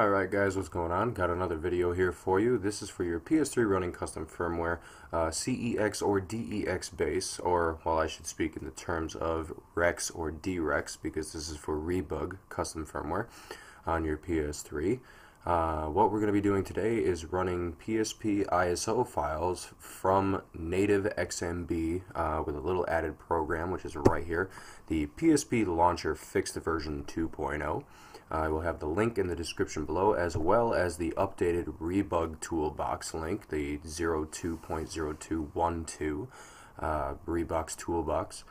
Alright guys, what's going on? Got another video here for you. This is for your PS3 running custom firmware, uh, CEX or DEX base, or, well I should speak in the terms of REX or DREX, because this is for Rebug custom firmware on your PS3. Uh, what we're going to be doing today is running PSP ISO files from native XMB uh, with a little added program, which is right here, the PSP Launcher Fixed Version 2.0. I will have the link in the description below as well as the updated Rebug Toolbox link, the 02.0212 uh, Toolbox.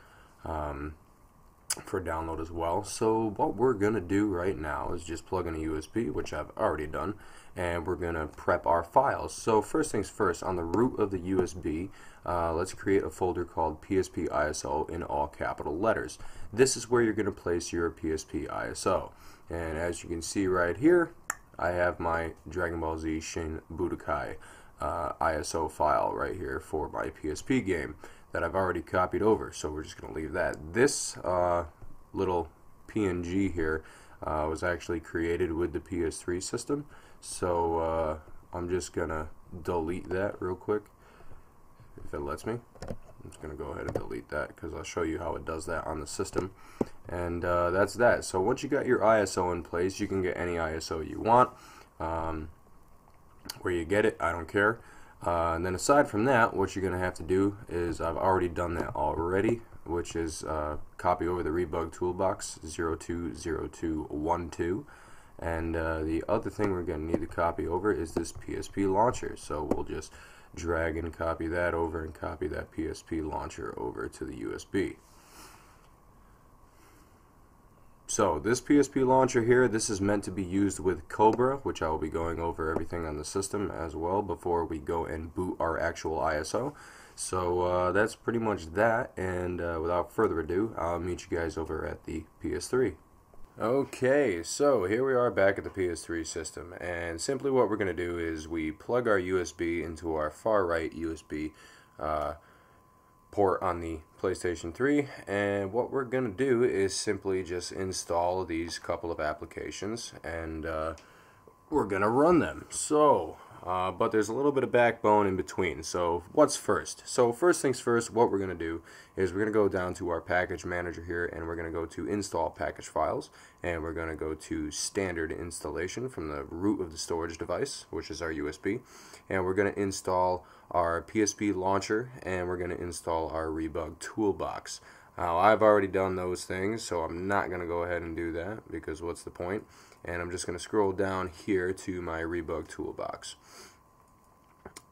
Um, for download as well. So what we're going to do right now is just plug in a USB, which I've already done, and we're going to prep our files. So first things first, on the root of the USB, uh, let's create a folder called PSP ISO in all capital letters. This is where you're going to place your PSP ISO. And as you can see right here, I have my Dragon Ball Z Shin Budokai uh, ISO file right here for my PSP game that I've already copied over. So we're just going to leave that. This uh, little PNG here uh, was actually created with the PS3 system. So uh, I'm just going to delete that real quick if it lets me. I'm just going to go ahead and delete that because I'll show you how it does that on the system. And uh, that's that. So once you got your ISO in place, you can get any ISO you want. Um, where you get it, I don't care. Uh, and then aside from that, what you're going to have to do is, I've already done that already, which is uh, copy over the Rebug Toolbox 020212. And uh, the other thing we're going to need to copy over is this PSP launcher. So we'll just drag and copy that over and copy that PSP launcher over to the USB. So this PSP launcher here, this is meant to be used with Cobra, which I will be going over everything on the system as well before we go and boot our actual ISO. So uh, that's pretty much that, and uh, without further ado, I'll meet you guys over at the PS3. Okay, so here we are back at the PS3 system, and simply what we're going to do is we plug our USB into our far right USB uh, port on the PlayStation 3, and what we're going to do is simply just install these couple of applications, and uh, we're going to run them. So, uh, but there's a little bit of backbone in between. So what's first? So first things first, what we're going to do is we're going to go down to our package manager here and we're going to go to install package files and we're going to go to standard installation from the root of the storage device, which is our USB, and we're going to install our PSP launcher and we're going to install our Rebug toolbox. Now I've already done those things so I'm not going to go ahead and do that because what's the point? And I'm just going to scroll down here to my Rebug toolbox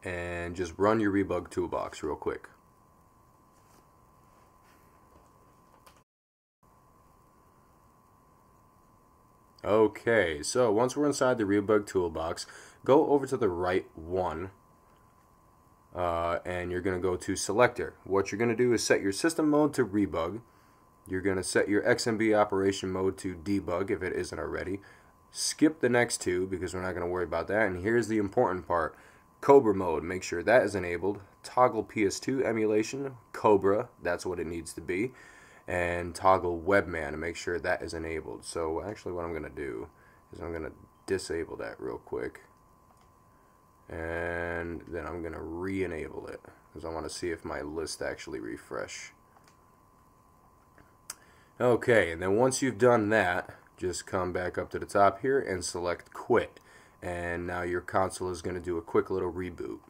and just run your Rebug toolbox real quick. Okay, so once we're inside the Rebug toolbox, go over to the right one uh, and you're going to go to selector. What you're going to do is set your system mode to Rebug you're going to set your XMB operation mode to debug if it isn't already. Skip the next two because we're not going to worry about that. And here's the important part. Cobra mode, make sure that is enabled. Toggle PS2 emulation, Cobra, that's what it needs to be. And toggle Webman to make sure that is enabled. So actually what I'm going to do is I'm going to disable that real quick. And then I'm going to re-enable it because I want to see if my list actually refresh. Okay, and then once you've done that, just come back up to the top here and select quit. And now your console is going to do a quick little reboot.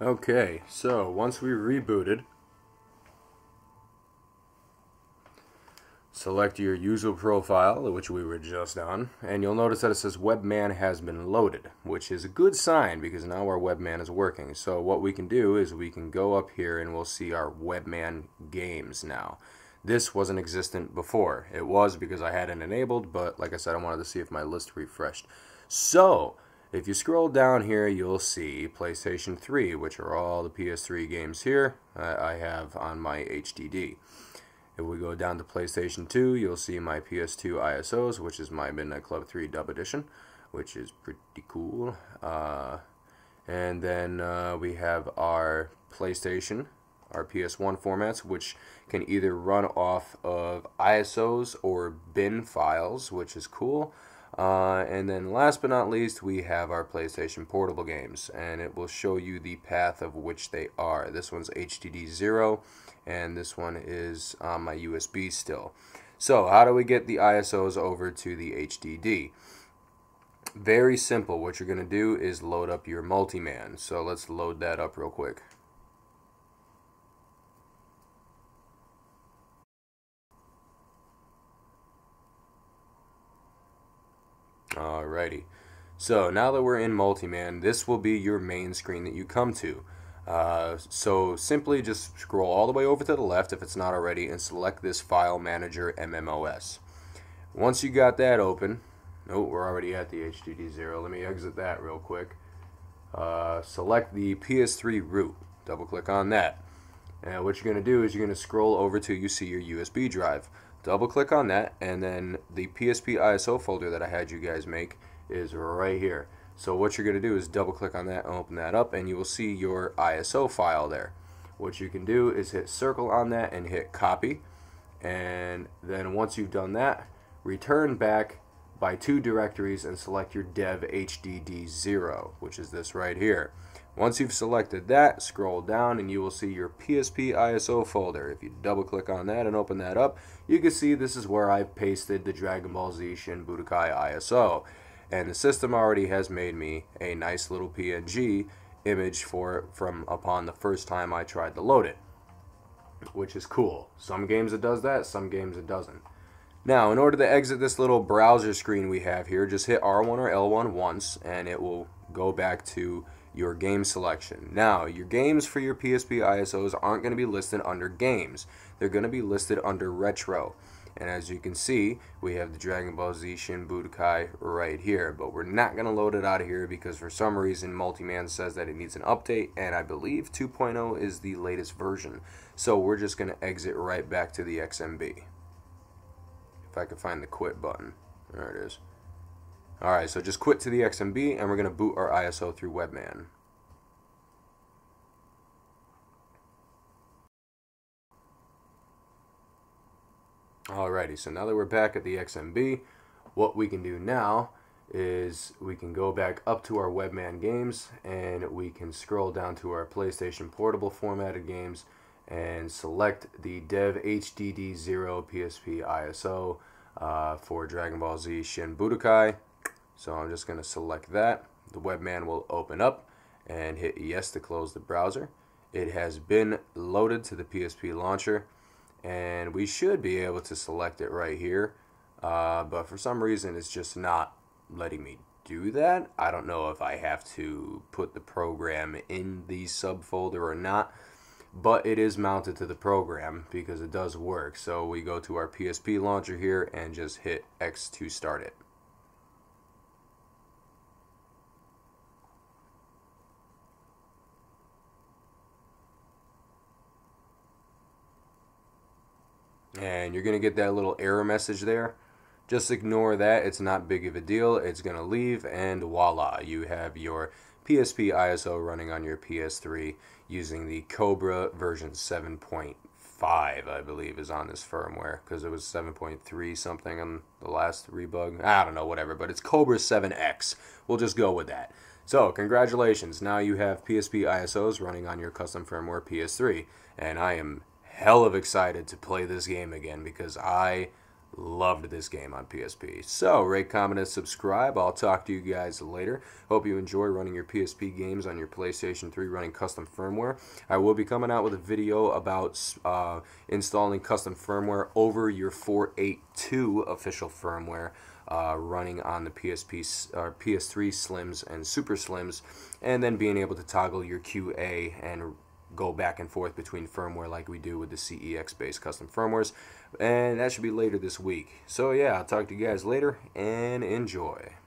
Okay, so once we rebooted, Select your user profile, which we were just on, and you'll notice that it says Webman has been loaded, which is a good sign because now our Webman is working. So what we can do is we can go up here and we'll see our Webman games now. This wasn't existent before. It was because I had it enabled, but like I said, I wanted to see if my list refreshed. So, if you scroll down here, you'll see PlayStation 3, which are all the PS3 games here uh, I have on my HDD. If we go down to PlayStation 2, you'll see my PS2 ISOs, which is my Midnight Club 3 Dub Edition, which is pretty cool. Uh, and then uh, we have our PlayStation our PS1 formats, which can either run off of ISOs or bin files, which is cool. Uh, and then last but not least, we have our PlayStation Portable games, and it will show you the path of which they are. This one's HDD 0, and this one is on my USB still. So how do we get the ISOs over to the HDD? Very simple. What you're going to do is load up your Multiman. So let's load that up real quick. Alrighty. So now that we're in Multiman, this will be your main screen that you come to. Uh, so simply just scroll all the way over to the left if it's not already and select this File Manager MMOS. Once you got that open, oh, we're already at the HDD0. Let me exit that real quick. Uh, select the PS3 root. Double click on that. And what you're going to do is you're going to scroll over to you see your USB drive. Double click on that and then the PSP ISO folder that I had you guys make is right here. So what you're going to do is double click on that and open that up and you will see your ISO file there. What you can do is hit circle on that and hit copy and then once you've done that return back by two directories and select your dev HDD0 which is this right here. Once you've selected that, scroll down and you will see your PSP ISO folder. If you double click on that and open that up, you can see this is where I've pasted the Dragon Ball Z Shin Budokai ISO and the system already has made me a nice little PNG image for it from upon the first time I tried to load it which is cool. Some games it does that some games it doesn't. Now in order to exit this little browser screen we have here just hit R1 or L1 once and it will go back to your game selection now your games for your PSP ISOs aren't going to be listed under games they're going to be listed under retro and as you can see, we have the Dragon Ball Z Shin Budokai right here. But we're not going to load it out of here because for some reason Multiman says that it needs an update. And I believe 2.0 is the latest version. So we're just going to exit right back to the XMB. If I can find the quit button. There it is. Alright, so just quit to the XMB and we're going to boot our ISO through Webman. Alrighty, so now that we're back at the XMB, what we can do now is we can go back up to our Webman games and we can scroll down to our PlayStation Portable formatted games and select the Dev HDD0 PSP ISO uh, for Dragon Ball Z Shin Budokai. So I'm just going to select that. The Webman will open up and hit yes to close the browser. It has been loaded to the PSP launcher and we should be able to select it right here uh, but for some reason it's just not letting me do that I don't know if I have to put the program in the subfolder or not but it is mounted to the program because it does work so we go to our PSP launcher here and just hit X to start it and you're going to get that little error message there. Just ignore that. It's not big of a deal. It's going to leave and voila, you have your PSP ISO running on your PS3 using the Cobra version 7.5, I believe, is on this firmware because it was 7.3 something on the last rebug. I don't know, whatever, but it's Cobra 7X. We'll just go with that. So, congratulations. Now you have PSP ISOs running on your custom firmware PS3, and I am hell of excited to play this game again because I loved this game on PSP. So, rate, comment, and subscribe. I'll talk to you guys later. Hope you enjoy running your PSP games on your PlayStation 3 running custom firmware. I will be coming out with a video about uh, installing custom firmware over your 482 official firmware. Uh, running on the PSP, uh, PS3 Slims and Super Slims, and then being able to toggle your QA and go back and forth between firmware like we do with the CEX based custom firmwares. And that should be later this week. So, yeah, I'll talk to you guys later and enjoy.